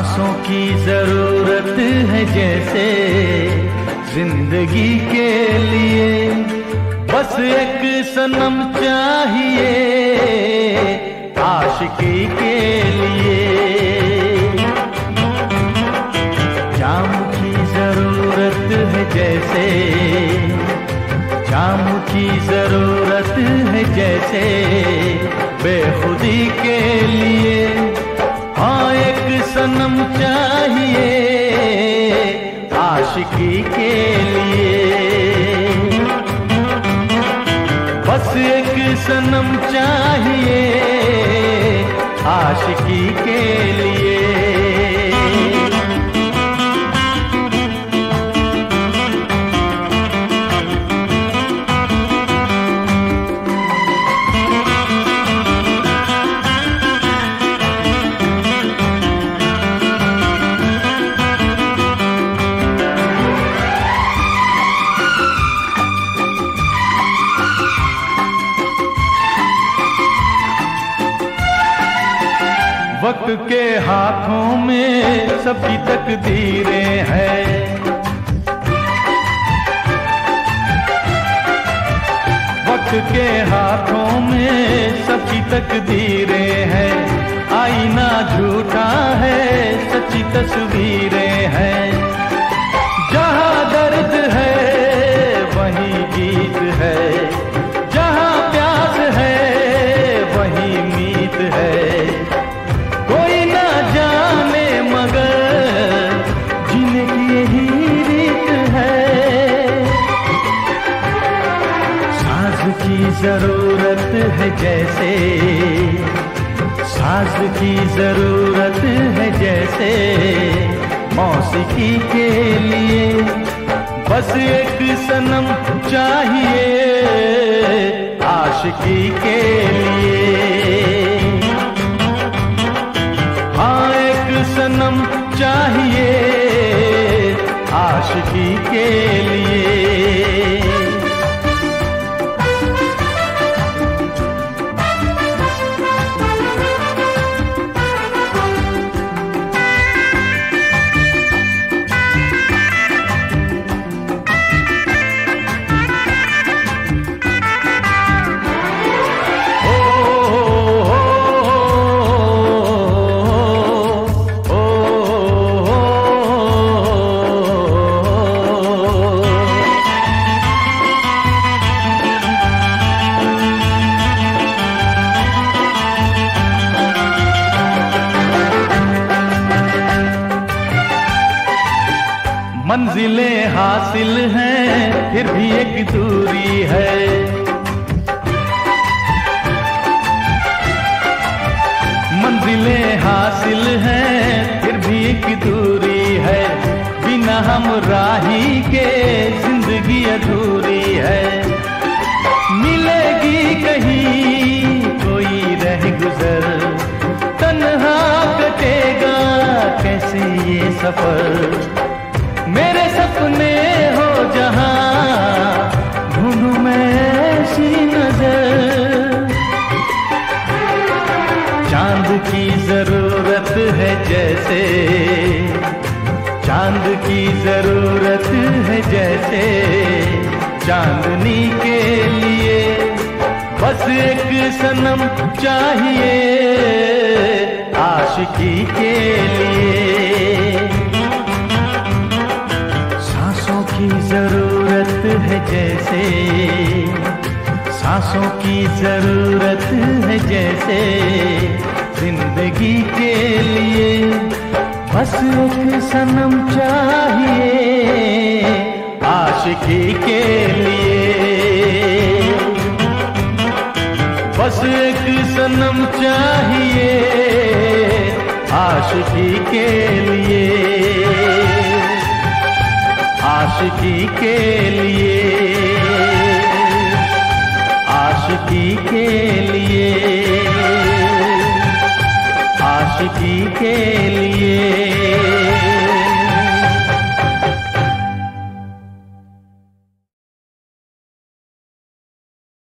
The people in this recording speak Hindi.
सांसों की ज़रूरत है जैसे ज़िंदगी के लिए। बस एक सनम चाहिए आशिकी के लिए। जाम की ज़रूरत है जैसे जाम की ज़रूरत है जैसे सनम चाहिए आशिकी के लिए। बस एक सनम चाहिए आशिकी के लिए। वक्त के हाथों में सबकी तकदीरें हैं। वक्त के हाथों में सबकी तकदीरें हैं। आईना झूठा है, सच्ची तस्वीरें हैं। जहाँ दर्द है, वहीं गीत है। ज़रूरत है जैसे। साज की ज़रूरत है जैसे। मौसीकी के लिए बस एक सनम चाहिए। आशिकी के लिए मंजिलें हासिल हैं, फिर भी एक दूरी है। मंजिलें हासिल हैं, फिर भी एक दूरी है। बिना हम राही के ज़िंदगी अधूरी है। मिलेगी कहीं कोई रह गुजर, तन्हा कटेगा कैसे ये सफ़र? जैसे। चाँद की ज़रूरत है जैसे। चांदनी के लिए बस एक सनम चाहिए। आशिकी के लिए। सांसों की ज़रूरत है जैसे। सांसों की ज़रूरत है जैसे। ज़िंदगी के लिए बस एक सनम चाहिए। आशिकी के लिए बस एक सनम चाहिए। आशिकी के लिए। आशिकी के लिए। आशिकी के लिए। आशिकी के लिए।